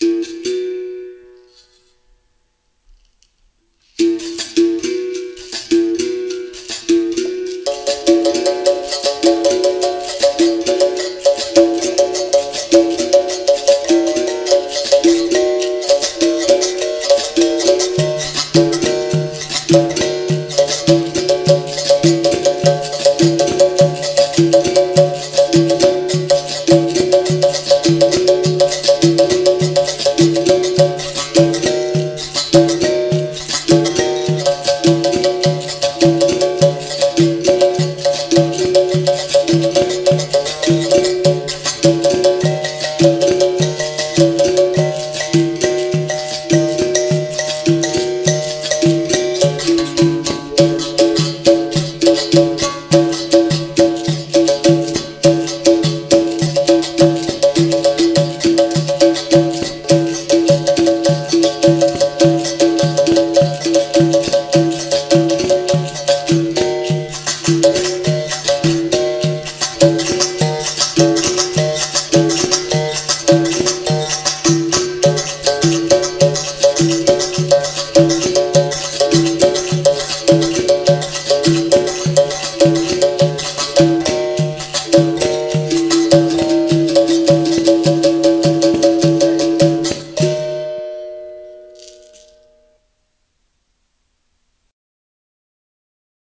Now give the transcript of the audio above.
Música